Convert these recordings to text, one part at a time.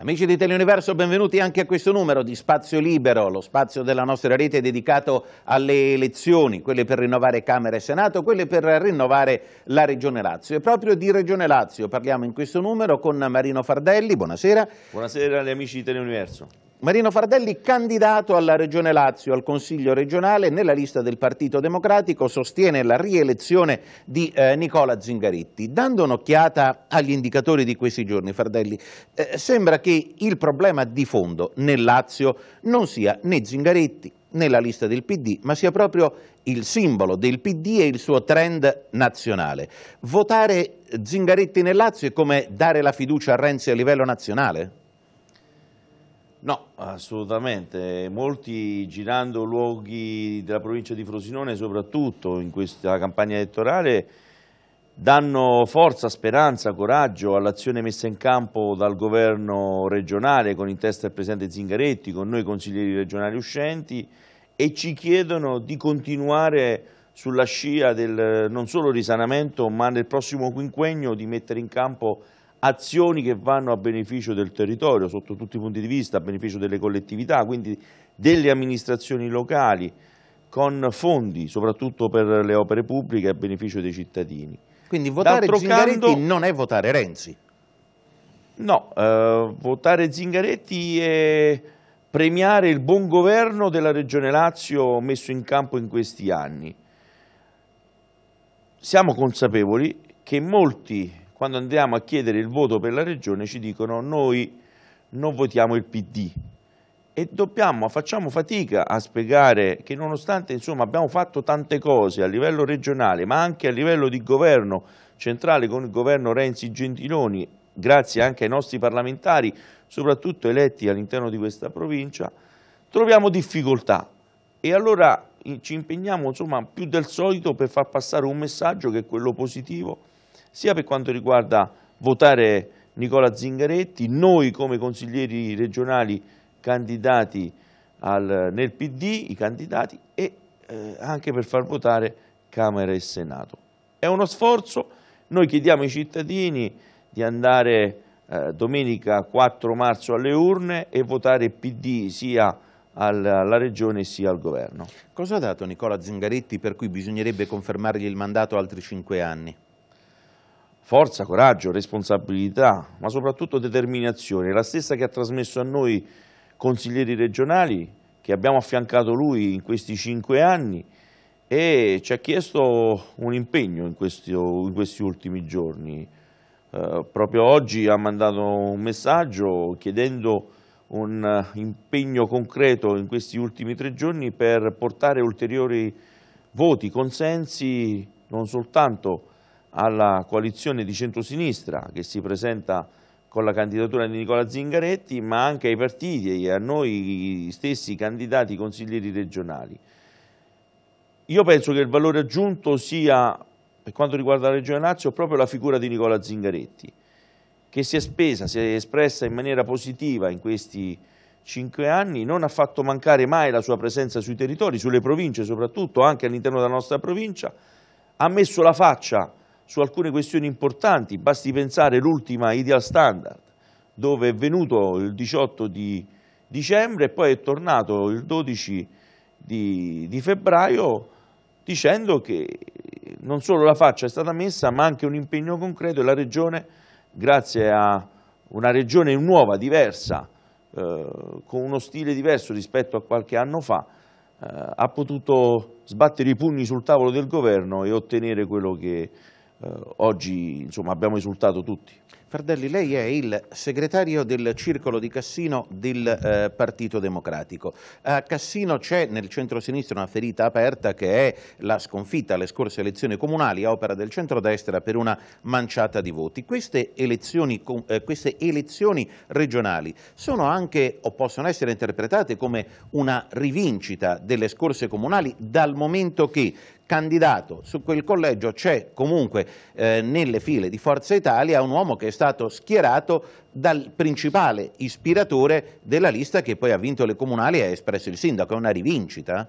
Amici di Teleuniverso, benvenuti anche a questo numero di Spazio Libero, lo spazio della nostra rete dedicato alle elezioni, quelle per rinnovare Camera e Senato, quelle per rinnovare la Regione Lazio. E proprio di Regione Lazio parliamo in questo numero con Marino Fardelli, buonasera. Buonasera agli amici di Teleuniverso. Marino Fardelli, candidato alla Regione Lazio, al Consiglio regionale, nella lista del Partito Democratico, sostiene la rielezione di eh, Nicola Zingaretti. Dando un'occhiata agli indicatori di questi giorni, Fardelli, eh, sembra che il problema di fondo nel Lazio non sia né Zingaretti né la lista del PD, ma sia proprio il simbolo del PD e il suo trend nazionale. Votare Zingaretti nel Lazio è come dare la fiducia a Renzi a livello nazionale? No, assolutamente. Molti girando luoghi della provincia di Frosinone, soprattutto in questa campagna elettorale, danno forza, speranza, coraggio all'azione messa in campo dal governo regionale con in testa il Presidente Zingaretti, con noi consiglieri regionali uscenti e ci chiedono di continuare sulla scia del non solo risanamento ma nel prossimo quinquennio di mettere in campo azioni che vanno a beneficio del territorio sotto tutti i punti di vista, a beneficio delle collettività, quindi delle amministrazioni locali, con fondi soprattutto per le opere pubbliche a beneficio dei cittadini. Quindi votare Zingaretti canto, non è votare Renzi? No, eh, votare Zingaretti è premiare il buon governo della Regione Lazio messo in campo in questi anni. Siamo consapevoli che molti quando andiamo a chiedere il voto per la regione ci dicono noi non votiamo il PD e dobbiamo, facciamo fatica a spiegare che nonostante insomma, abbiamo fatto tante cose a livello regionale ma anche a livello di governo centrale con il governo Renzi Gentiloni grazie anche ai nostri parlamentari soprattutto eletti all'interno di questa provincia troviamo difficoltà. E allora ci impegniamo insomma, più del solito per far passare un messaggio che è quello positivo sia per quanto riguarda votare Nicola Zingaretti, noi come consiglieri regionali candidati al, nel PD, i candidati, e eh, anche per far votare Camera e Senato. È uno sforzo, noi chiediamo ai cittadini di andare eh, domenica 4 marzo alle urne e votare PD sia alla Regione sia al Governo. Cosa ha dato Nicola Zingaretti per cui bisognerebbe confermargli il mandato altri cinque anni? Forza, coraggio, responsabilità, ma soprattutto determinazione, la stessa che ha trasmesso a noi consiglieri regionali, che abbiamo affiancato lui in questi cinque anni e ci ha chiesto un impegno in questi, in questi ultimi giorni. Eh, proprio oggi ha mandato un messaggio chiedendo un impegno concreto in questi ultimi tre giorni per portare ulteriori voti, consensi, non soltanto alla coalizione di centrosinistra che si presenta con la candidatura di Nicola Zingaretti, ma anche ai partiti e a noi stessi candidati consiglieri regionali. Io penso che il valore aggiunto sia, per quanto riguarda la Regione Lazio, proprio la figura di Nicola Zingaretti, che si è spesa, si è espressa in maniera positiva in questi cinque anni, non ha fatto mancare mai la sua presenza sui territori, sulle province soprattutto, anche all'interno della nostra provincia, ha messo la faccia su alcune questioni importanti, basti pensare l'ultima Ideal Standard, dove è venuto il 18 di dicembre e poi è tornato il 12 di, di febbraio dicendo che non solo la faccia è stata messa ma anche un impegno concreto e la Regione, grazie a una Regione nuova, diversa, eh, con uno stile diverso rispetto a qualche anno fa, eh, ha potuto sbattere i pugni sul tavolo del governo e ottenere quello che oggi insomma, abbiamo esultato tutti. Fardelli, lei è il segretario del circolo di Cassino del eh, Partito Democratico. A Cassino c'è nel centro-sinistra una ferita aperta che è la sconfitta alle scorse elezioni comunali a opera del centrodestra per una manciata di voti. Queste elezioni, eh, queste elezioni regionali sono anche o possono essere interpretate come una rivincita delle scorse comunali dal momento che candidato su quel collegio c'è comunque eh, nelle file di Forza Italia un uomo che è stato schierato dal principale ispiratore della lista che poi ha vinto le comunali e ha espresso il sindaco, è una rivincita?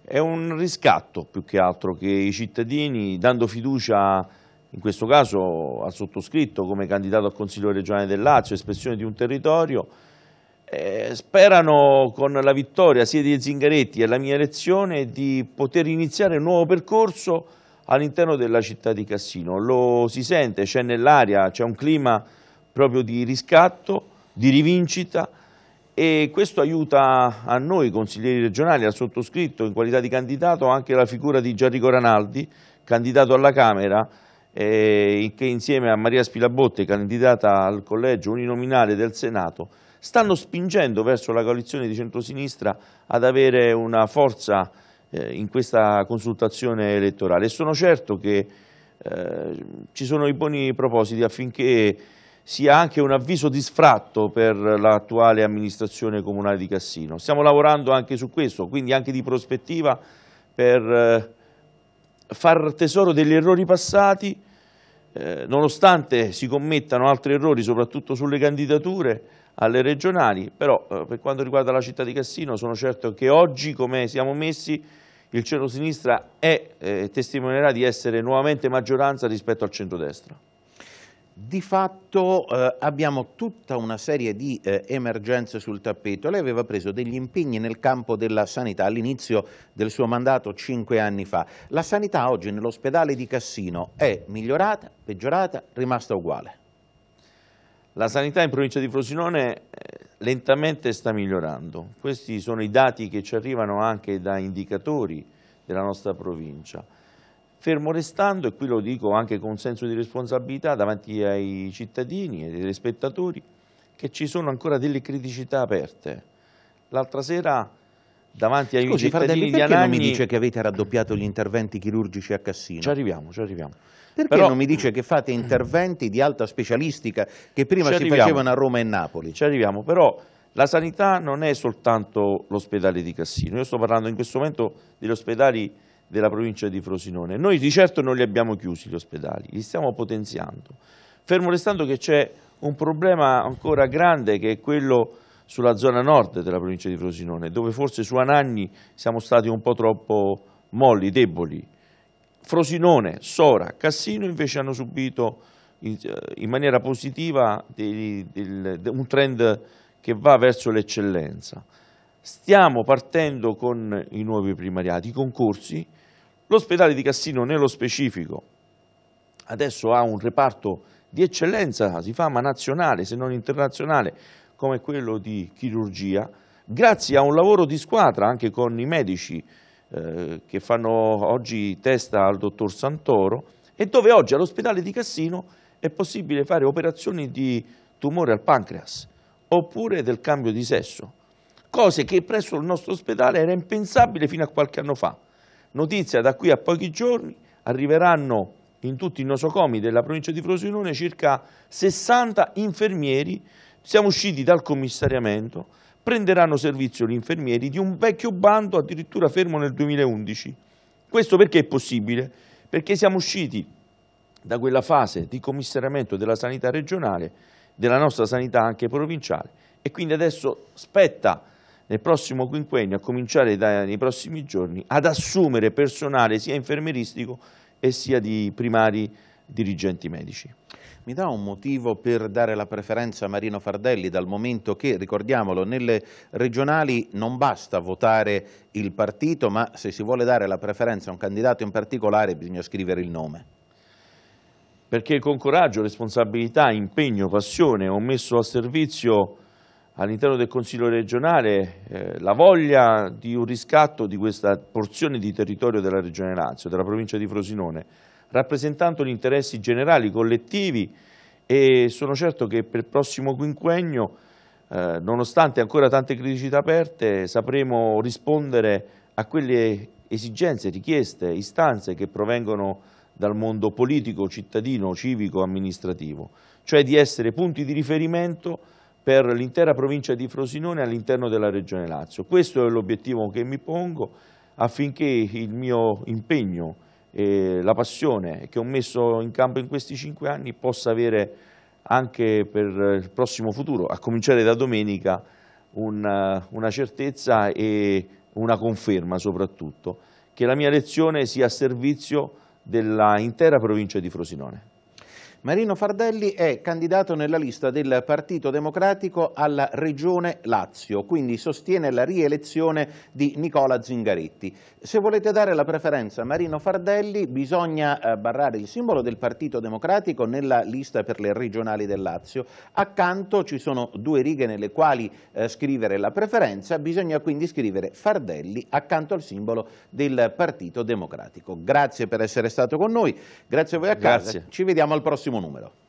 È un riscatto più che altro che i cittadini, dando fiducia in questo caso al sottoscritto come candidato al Consiglio regionale del Lazio, espressione di un territorio, eh, sperano con la vittoria sia di Zingaretti e la mia elezione di poter iniziare un nuovo percorso all'interno della città di Cassino. Lo si sente, c'è nell'aria, c'è un clima proprio di riscatto, di rivincita e questo aiuta a noi consiglieri regionali, al sottoscritto in qualità di candidato anche la figura di Gianrico Ranaldi, candidato alla Camera, eh, che insieme a Maria Spilabotte, candidata al collegio uninominale del Senato, stanno spingendo verso la coalizione di centrosinistra ad avere una forza eh, in questa consultazione elettorale e sono certo che eh, ci sono i buoni propositi affinché sia anche un avviso di sfratto per l'attuale amministrazione comunale di Cassino. Stiamo lavorando anche su questo, quindi anche di prospettiva per eh, far tesoro degli errori passati, eh, nonostante si commettano altri errori, soprattutto sulle candidature alle regionali, però eh, per quanto riguarda la città di Cassino sono certo che oggi, come siamo messi, il centro-sinistra eh, testimonierà di essere nuovamente maggioranza rispetto al centro-destra. Di fatto eh, abbiamo tutta una serie di eh, emergenze sul tappeto. Lei aveva preso degli impegni nel campo della sanità all'inizio del suo mandato cinque anni fa. La sanità oggi nell'ospedale di Cassino è migliorata, peggiorata, rimasta uguale? La sanità in provincia di Frosinone eh, lentamente sta migliorando. Questi sono i dati che ci arrivano anche da indicatori della nostra provincia fermo restando, e qui lo dico anche con senso di responsabilità davanti ai cittadini e ai spettatori, che ci sono ancora delle criticità aperte. L'altra sera davanti ai Scusi, cittadini Fratelli, di Anagni... non mi dice che avete raddoppiato gli interventi chirurgici a Cassino? Ci arriviamo, ci arriviamo. Perché Però... non mi dice che fate interventi di alta specialistica che prima si facevano a Roma e Napoli? Ci arriviamo, però la sanità non è soltanto l'ospedale di Cassino, io sto parlando in questo momento degli ospedali della provincia di Frosinone. Noi di certo non li abbiamo chiusi gli ospedali, li stiamo potenziando, fermo restando che c'è un problema ancora grande che è quello sulla zona nord della provincia di Frosinone, dove forse su Anagni siamo stati un po' troppo molli, deboli. Frosinone, Sora, Cassino invece hanno subito in, in maniera positiva dei, del, un trend che va verso l'eccellenza. Stiamo partendo con i nuovi primariati, i concorsi. L'ospedale di Cassino nello specifico adesso ha un reparto di eccellenza, si fa ma nazionale se non internazionale, come quello di chirurgia, grazie a un lavoro di squadra anche con i medici eh, che fanno oggi testa al dottor Santoro e dove oggi all'ospedale di Cassino è possibile fare operazioni di tumore al pancreas oppure del cambio di sesso cose che presso il nostro ospedale era impensabile fino a qualche anno fa. Notizia da qui a pochi giorni, arriveranno in tutti i nosocomi della provincia di Frosinone circa 60 infermieri, siamo usciti dal commissariamento, prenderanno servizio gli infermieri di un vecchio bando addirittura fermo nel 2011. Questo perché è possibile? Perché siamo usciti da quella fase di commissariamento della sanità regionale, della nostra sanità anche provinciale e quindi adesso spetta nel prossimo quinquennio, a cominciare dai prossimi giorni, ad assumere personale sia infermeristico e sia di primari dirigenti medici. Mi dà un motivo per dare la preferenza a Marino Fardelli dal momento che, ricordiamolo, nelle regionali non basta votare il partito, ma se si vuole dare la preferenza a un candidato in particolare bisogna scrivere il nome. Perché con coraggio, responsabilità, impegno, passione ho messo a servizio all'interno del Consiglio regionale eh, la voglia di un riscatto di questa porzione di territorio della Regione Lazio, della provincia di Frosinone, rappresentando gli interessi generali, collettivi e sono certo che per il prossimo quinquennio, eh, nonostante ancora tante criticità aperte, sapremo rispondere a quelle esigenze, richieste, istanze che provengono dal mondo politico, cittadino, civico, amministrativo, cioè di essere punti di riferimento per l'intera provincia di Frosinone all'interno della Regione Lazio. Questo è l'obiettivo che mi pongo affinché il mio impegno e la passione che ho messo in campo in questi cinque anni possa avere anche per il prossimo futuro, a cominciare da domenica, una, una certezza e una conferma soprattutto, che la mia lezione sia a servizio della intera provincia di Frosinone. Marino Fardelli è candidato nella lista del Partito Democratico alla Regione Lazio, quindi sostiene la rielezione di Nicola Zingaretti. Se volete dare la preferenza a Marino Fardelli bisogna eh, barrare il simbolo del Partito Democratico nella lista per le regionali del Lazio. Accanto ci sono due righe nelle quali eh, scrivere la preferenza, bisogna quindi scrivere Fardelli accanto al simbolo del Partito Democratico. Grazie per essere stato con noi, grazie a voi a casa, Grazie. ci vediamo al prossimo numero.